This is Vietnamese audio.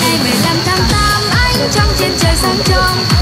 ngày 15 tháng 8 anh trong trên trời sáng trong